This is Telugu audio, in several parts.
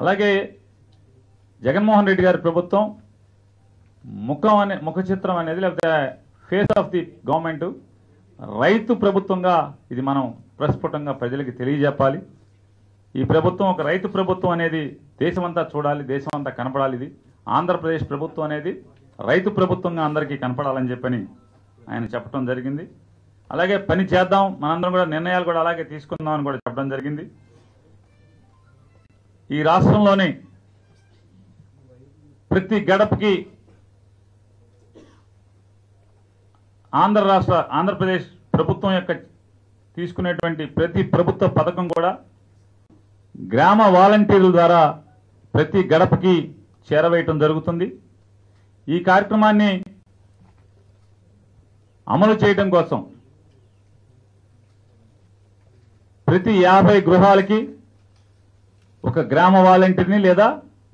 అలాగే జగన్మోహన్ రెడ్డి గారి ప్రభుత్వం ముఖం అనే ముఖ చిత్రం అనేది లేకపోతే ఫేస్ ఆఫ్ ది గవర్నమెంట్ రైతు ప్రభుత్వంగా ఇది మనం ప్రస్ఫుటంగా ప్రజలకి తెలియజెప్పాలి. ఈ ప్రభుత్వం ఒక రైతు ప్రభుత్వం అనేది దేశమంతా చూడాలి దేశమంతా కనపడాలి ఇది. ఆంధ్రప్రదేశ్ ప్రభుత్వం అనేది రైతు ప్రభుత్వంగా అందరికీ కనపడాలని చెప్పని ఆయన చెప్పడం జరిగింది. అలాగే పని చేద్దాం మనందరం కూడా నిర్ణయాలు కూడా అలాగే తీసుకుందాం అని కూడా చెప్పడం జరిగింది. ఈ రాష్ట్రంలోని ప్రతి గడపకి ఆంధ్ర రాష్ట్ర ఆంధ్రప్రదేశ్ ప్రభుత్వం యొక్క తీసుకునేటువంటి ప్రతి ప్రభుత్వ పథకం కూడా గ్రామ వాలంటీర్ల ద్వారా ప్రతి గడపకి చేరవేయటం జరుగుతుంది. ఈ కార్యక్రమాన్ని అమలు చేయడం కోసం ప్రతి యాభై గృహాలకి ఒక గ్రామ వాలంటీర్ని లేదా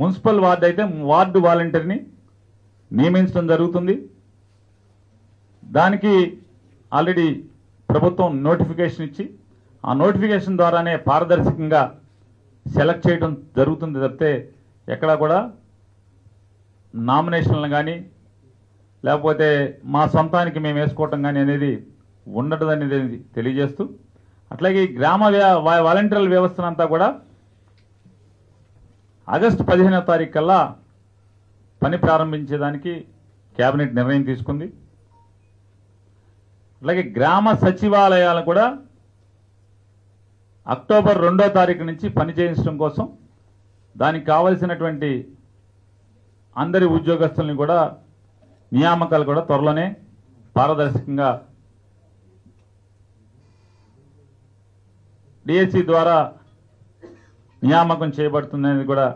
మున్సిపల్ వార్డు అయితే వార్డు వాలంటీర్ని నియమించడం జరుగుతుంది. దానికి ఆల్రెడీ ప్రభుత్వం నోటిఫికేషన్ ఇచ్చి ఆ నోటిఫికేషన్ ద్వారానే పారదర్శకంగా సెలెక్ట్ చేయడం జరుగుతుంది తప్పితే ఎక్కడా కూడా నామినేషన్లు కానీ లేకపోతే మా సొంతానికి మేము వేసుకోవటం కానీ అనేది ఉండటం అనేది తెలియజేస్తూ అట్లాగే ఈ గ్రామ వాలంటీర్ల వ్యవస్థనంతా కూడా ఆగస్టు పదిహేనో తారీఖు కల్లా పని ప్రారంభించేదానికి కేబినెట్ నిర్ణయం తీసుకుంది. అలాగే గ్రామ సచివాలయాలు కూడా అక్టోబర్ రెండో తారీఖు నుంచి పని చేయించడం కోసం దానికి కావలసినటువంటి అందరి ఉద్యోగస్తుల్ని కూడా నియామకాలు కూడా త్వరలోనే పారదర్శకంగా డిఎస్సి ద్వారా నియామకం చేయబడుతుందనేది కూడా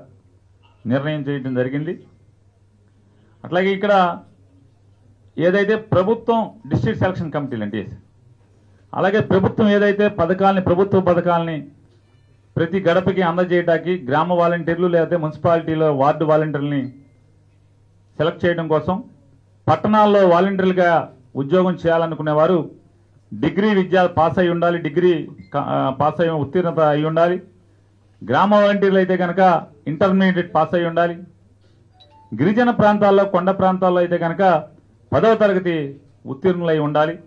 నిర్ణయం చేయడం జరిగింది. అట్లాగే ఇక్కడ ఏదైతే ప్రభుత్వం డిస్ట్రిక్ట్ సెలక్షన్ కమిటీలు అంటే అలాగే ప్రభుత్వం ఏదైతే పథకాలని ప్రభుత్వ పథకాలని ప్రతి గడపకి అందజేయడానికి గ్రామ వాలంటీర్లు లేకపోతే మున్సిపాలిటీలో వార్డు వాలంటీర్లని సెలెక్ట్ చేయడం కోసం పట్టణాల్లో వాలంటీర్లుగా ఉద్యోగం చేయాలనుకునేవారు డిగ్రీ విద్య పాస్ అయి ఉండాలి డిగ్రీ పాస్ అయి ఉత్తీర్ణత అయి ఉండాలి. గ్రామ వాలంటీర్లు అయితే కనుక ఇంటర్మీడియట్ పాస్ అయి ఉండాలి. గిరిజన ప్రాంతాల్లో కొండ ప్రాంతాల్లో అయితే కనుక పదవ తరగతి ఉత్తీర్ణులై ఉండాలి.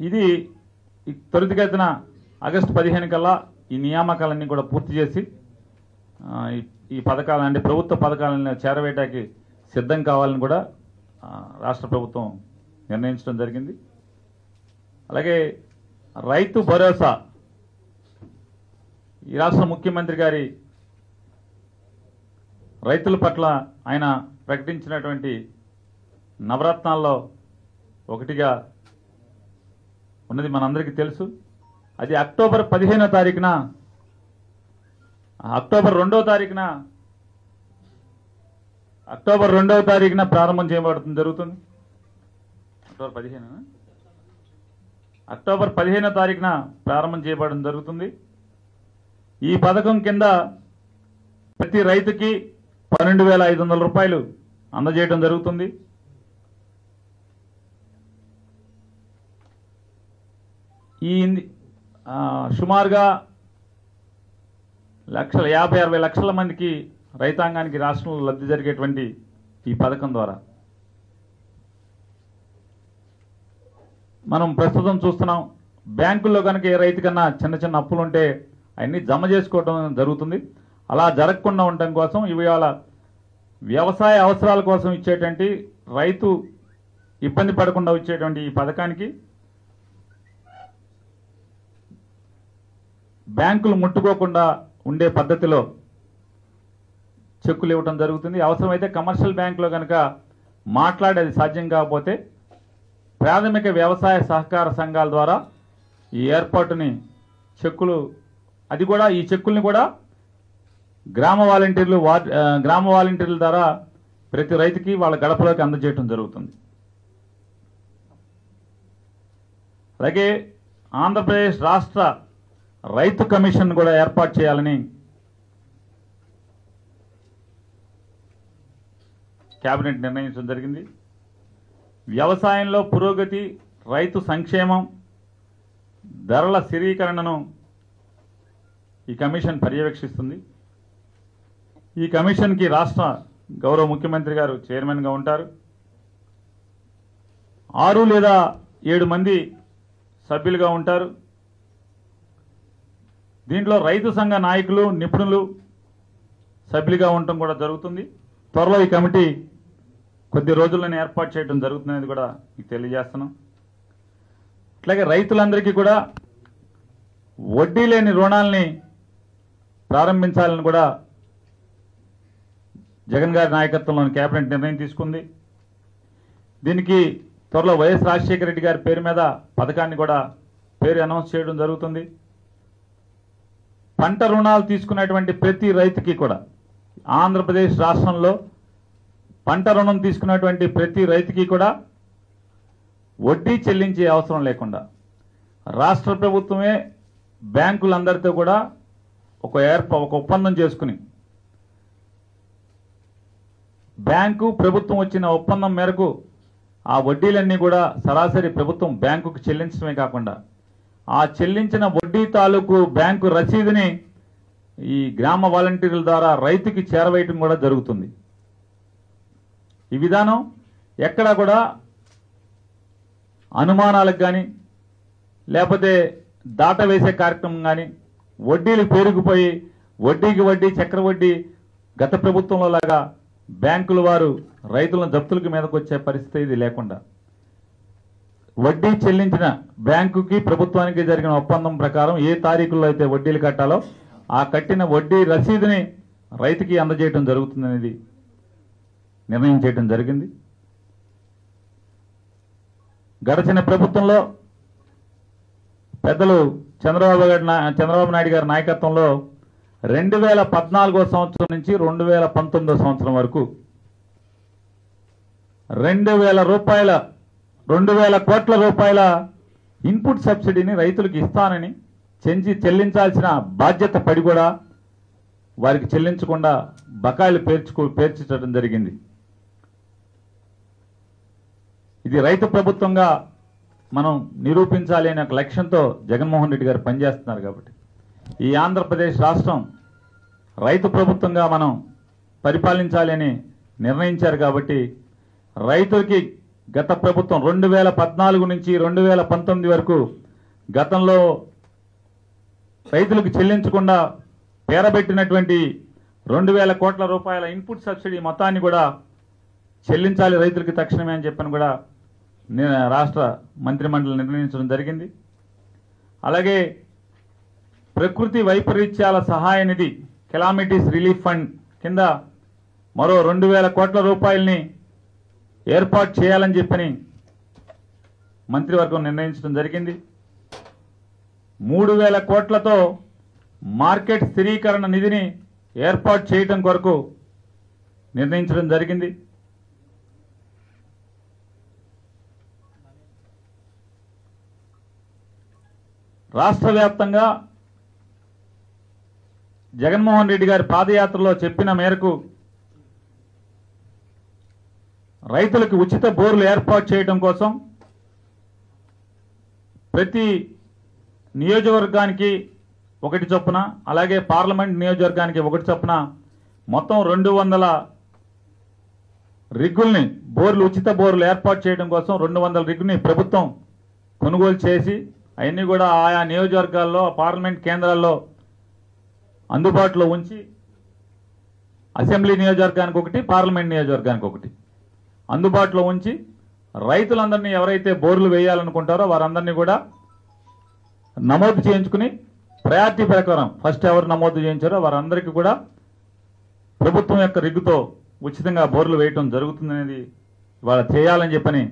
ఇది త్వరితగతిన ఆగస్టు పదిహేను కల్లా ఈ నియామకాలన్నీ కూడా పూర్తి చేసి ఈ- పథకాలు అంటే ప్రభుత్వ పథకాలను చేరవేయడానికి సిద్ధం కావాలని కూడా రాష్ట్ర ప్రభుత్వం నిర్ణయించడం జరిగింది. అలాగే రైతు భరోసా. ఈ రాష్ట్ర ముఖ్యమంత్రి గారి రైతుల పట్ల ఆయన ప్రకటించినటువంటి నవరత్నాల్లో ఒకటిగా ఉన్నది మనందరికీ తెలుసు. అది అక్టోబర్ పదిహేనో తారీఖున అక్టోబర్ రెండవ తారీఖున అక్టోబర్ రెండవ తారీఖున ప్రారంభం చేయబడుతుంది జరుగుతుంది. అక్టోబర్ పదిహేను అక్టోబర్ పదిహేనో తారీఖున ప్రారంభం చేయబడడం జరుగుతుంది. ఈ పథకం కింద ప్రతి రైతుకి పన్నెండు వేల ఐదు వందల రూపాయలు అందజేయడం జరుగుతుంది. ఈ సుమారుగా లక్షల యాభై అరవై లక్షల మందికి రైతాంగానికి రాష్ట్రంలో లబ్ధి జరిగేటువంటి ఈ పథకం ద్వారా మనం ప్రస్తుతం చూస్తున్నాం బ్యాంకుల్లో కనుక ఏ రైతు కన్నా చిన్న చిన్న అప్పులుంటే అవన్నీ జమ చేసుకోవడం జరుగుతుంది. అలా జరగకుండా ఉండటం కోసం ఇవాళ వ్యవసాయ అవసరాల కోసం ఇచ్చేటువంటి రైతు ఇబ్బంది పడకుండా వచ్చేటువంటి ఈ పథకానికి బ్యాంకులు ముట్టుకోకుండా ఉండే పద్ధతిలో చెక్కులు ఇవ్వడం జరుగుతుంది. అవసరమైతే కమర్షియల్ బ్యాంకులో కనుక మాట్లాడేది సాధ్యం కాకపోతే ప్రాథమిక వ్యవసాయ సహకార సంఘాల ద్వారా ఈ ఏర్పాటుని చెక్కులు అది కూడా ఈ చెక్కుల్ని కూడా గ్రామ వాలంటీర్లు వార్డ్ గ్రామ వాలంటీర్ల ద్వారా ప్రతి రైతుకి వాళ్ళ గడపలోకి అందజేయటం జరుగుతుంది. అలాగే ఆంధ్రప్రదేశ్ రాష్ట్ర రైతు కమిషన్ కూడా ఏర్పాటు చేయాలని కేబినెట్ నిర్ణయించడం జరిగింది. వ్యవసాయంలో పురోగతి రైతు సంక్షేమం ధరల స్థిరీకరణను ఈ కమిషన్ పర్యవేక్షిస్తుంది. ఈ కమిషన్కి రాష్ట్ర గౌరవ ముఖ్యమంత్రి గారు చైర్మన్గా ఉంటారు. ఆరు లేదా ఏడు మంది సభ్యులుగా ఉంటారు. దీంట్లో రైతు సంఘ నాయకులు నిపుణులు సభ్యులుగా ఉండటం కూడా జరుగుతుంది. త్వరలో ఈ కమిటీ కొద్ది రోజుల్లోనే ఏర్పాటు చేయడం జరుగుతుందనేది కూడా మీకు తెలియజేస్తున్నాం. అట్లాగే రైతులందరికీ కూడా వడ్డీ లేని రుణాల్ని ప్రారంభించాలని కూడా జగన్ గారి నాయకత్వంలోని కేబినెట్ నిర్ణయం తీసుకుంది. దీనికి త్వరలో వైఎస్ రాజశేఖర రెడ్డి గారి పేరు మీద పథకాన్ని కూడా పేరు అనౌన్స్ చేయడం జరుగుతుంది. పంట రుణాలు తీసుకున్నటువంటి ప్రతి రైతుకి కూడా ఆంధ్రప్రదేశ్ రాష్ట్రంలో పంట రుణం తీసుకున్నటువంటి ప్రతి రైతుకి కూడా వడ్డీ చెల్లించే అవసరం లేకుండా రాష్ట్ర ప్రభుత్వమే బ్యాంకులందరితో కూడా ఒక ఏర్ప ఒక ఒప్పందం చేసుకుని బ్యాంకు ప్రభుత్వం వచ్చిన ఒప్పందం మేరకు ఆ వడ్డీలన్నీ కూడా సరాసరి ప్రభుత్వం బ్యాంకుకు చెల్లించడమే కాకుండా ఆ చెల్లించిన వడ్డీ తాలూకు బ్యాంకు రసీదుని ఈ గ్రామ వాలంటీర్ల ద్వారా రైతుకి చేరవేయటం కూడా జరుగుతుంది. ఈ విధానం ఎక్కడా కూడా అనుమానాలకు కానీ లేకపోతే దాట వేసే కార్యక్రమం కానీ వడ్డీలు పెరిగిపోయి వడ్డీకి వడ్డీ చక్ర వడ్డీ గత ప్రభుత్వంలో లాగా బ్యాంకుల వారు రైతులను జప్తులకు మీదకు వచ్చే పరిస్థితి ఇది లేకుండా. వడ్డీ చెల్లించిన బ్యాంకుకి ప్రభుత్వానికి జరిగిన ఒప్పందం ప్రకారం ఏ తారీఖుల్లో అయితే వడ్డీలు కట్టాలో ఆ కట్టిన వడ్డీ రసీదుని రైతుకి అందజేయడం జరుగుతుందనేది నిర్ణయం చేయడం జరిగింది. గడచిన ప్రభుత్వంలో పెద్దలు చంద్రబాబు గారి చంద్రబాబు నాయుడు గారి నాయకత్వంలో రెండు వేల పద్నాలుగో సంవత్సరం నుంచి రెండు వేల పంతొమ్మిదో సంవత్సరం వరకు రెండు వేల రూపాయల రెండు వేల కోట్ల రూపాయల ఇన్పుట్ సబ్సిడీని రైతులకు ఇస్తానని చెంచి చెల్లించాల్సిన బాధ్యత పడి కూడా వారికి చెల్లించకుండా బకాయిలు పేర్చుకో పేర్చడం జరిగింది. ఇది రైతు ప్రభుత్వంగా మనం నిరూపించాలి అనే ఒక లక్ష్యంతో జగన్మోహన్ రెడ్డి గారు పనిచేస్తున్నారు కాబట్టి. ఈ ఆంధ్రప్రదేశ్ రాష్ట్రం రైతు ప్రభుత్వంగా మనం పరిపాలించాలని నిర్ణయించారు కాబట్టి రైతులకి గత ప్రభుత్వం రెండు వేల పద్నాలుగు నుంచి రెండు వేల పంతొమ్మిది వరకు గతంలో రైతులకు చెల్లించకుండా పేరబెట్టినటువంటి రెండు వేల కోట్ల రూపాయల ఇన్పుట్ సబ్సిడీ మొత్తాన్ని కూడా చెల్లించాలి రైతులకి తక్షణమే అని చెప్పని కూడా రాష్ట్ర మంత్రిమండలి నిర్ణయించడం జరిగింది. అలాగే ప్రకృతి వైపరీత్యాల సహాయ నిధి కెలామిటీస్ రిలీఫ్ ఫండ్ కింద మరో రెండు వేల కోట్ల రూపాయలని ఏర్పాటు చేయాలని చెప్పని మంత్రివర్గం నిర్ణయించడం జరిగింది. మూడు వేల కోట్లతో మార్కెట్ స్థిరీకరణ నిధిని ఏర్పాటు చేయటం కొరకు నిర్ణయించడం జరిగింది. రాష్ట్ర వ్యాప్తంగా జగన్మోహన్ రెడ్డి గారి పాదయాత్రలో చెప్పిన మేరకు రైతులకు ఉచిత బోర్లు ఏర్పాటు చేయడం కోసం ప్రతి నియోజకవర్గానికి ఒకటి చొప్పున అలాగే పార్లమెంట్ నియోజకవర్గానికి ఒకటి చొప్పున మొత్తం రెండు వందల రిగ్గుల్ని బోర్లు ఉచిత బోర్లు ఏర్పాటు చేయడం కోసం రెండు వందల రిగ్గుని ప్రభుత్వం కొనుగోలు చేసి అవన్నీ కూడా ఆయా నియోజకవర్గాల్లో పార్లమెంట్ కేంద్రాల్లో అందుబాటులో ఉంచి అసెంబ్లీ నియోజకవర్గానికి ఒకటి పార్లమెంట్ నియోజకవర్గానికి ఒకటి. అందుబాటులో ఉంచి రైతులందరినీ ఎవరైతే బోర్లు వేయాలనుకుంటారో వారందరినీ కూడా నమోదు చేయించుకుని ప్రయారిటీ ప్రకారం ఫస్ట్ ఎవరు నమోదు చేయించారో వారందరికీ కూడా ప్రభుత్వం యొక్క రిగ్గుతో ఉచితంగా బోర్లు వేయటం జరుగుతుందనేది వాళ్ళు చేయాలని చెప్పని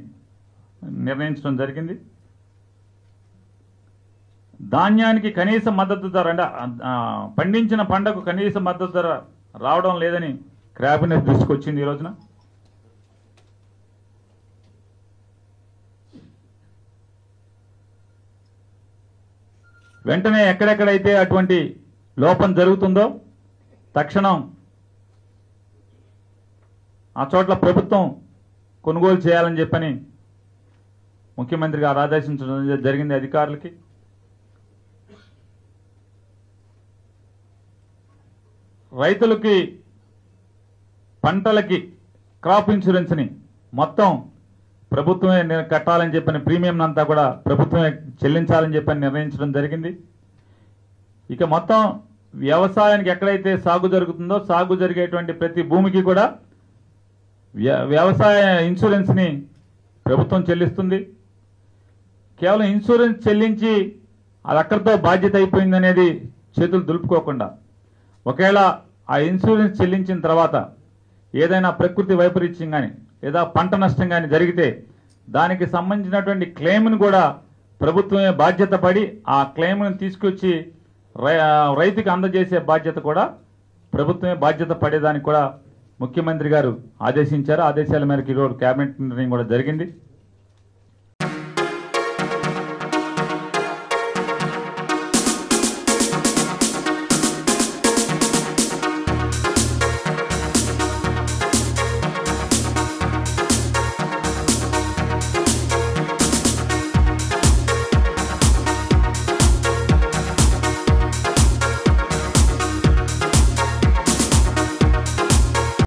నిర్ణయించడం జరిగింది. ధాన్యానికి కనీస మద్దతు ధర అంటే పండించిన పంటకు కనీస మద్దతు ధర రావడం లేదని క్యాబినెట్ దృష్టికి వచ్చింది ఈ రోజున. వెంటనే ఎక్కడెక్కడైతే అటువంటి లోపం జరుగుతుందో తక్షణం ఆ చోట్ల ప్రభుత్వం కొనుగోలు చేయాలని చెప్పని ముఖ్యమంత్రి గారు ఆదేశించడం జరిగింది అధికారులకి. రైతులకి పంటలకి క్రాప్ ఇన్సూరెన్స్ని మొత్తం ప్రభుత్వమే నేను కట్టాలని చెప్పిన ప్రీమియం అంతా కూడా ప్రభుత్వమే చెల్లించాలని చెప్పని నిర్ణయించడం జరిగింది. ఇక మొత్తం వ్యవసాయానికి ఎక్కడైతే సాగు జరుగుతుందో సాగు జరిగేటువంటి ప్రతి భూమికి కూడా వ్య- వ్యవసాయ ఇన్సూరెన్స్ని ప్రభుత్వం చెల్లిస్తుంది. కేవలం ఇన్సూరెన్స్ చెల్లించి అది అక్కడితో బాధ్యత అయిపోయిందనేది చేతులు దులుపుకోకుండా. ఒకవేళ ఆ ఇన్సూరెన్స్ చెల్లించిన తర్వాత ఏదైనా ప్రకృతి వైపరీత్యం కానీ లేదా పంట నష్టం కానీ జరిగితే దానికి సంబంధించినటువంటి క్లెయిమ్ను కూడా ప్రభుత్వమే బాధ్యత పడి ఆ క్లెయిమ్ను తీసుకొచ్చి రై- రైతుకి అందజేసే బాధ్యత కూడా ప్రభుత్వమే బాధ్యత పడేదానికి కూడా ముఖ్యమంత్రి గారు ఆదేశించారు. ఆదేశాల మేరకు ఈరోజు క్యాబినెట్ నిర్ణయం కూడా జరిగింది.